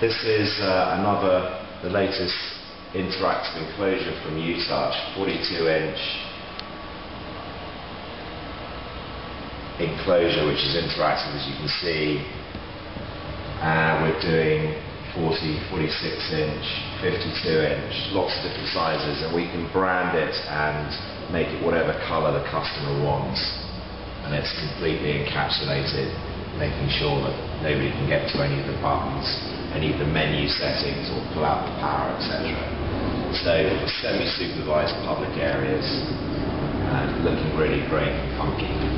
This is uh, another, the latest interactive enclosure from U-Touch, 42 inch enclosure which is interactive as you can see. And we're doing 40, 46 inch, 52 inch, lots of different sizes and we can brand it and make it whatever colour the customer wants and it's completely encapsulated making sure that nobody can get to any of the buttons, any of the menu settings or pull out the power etc. So semi-supervised public areas and looking really great and funky.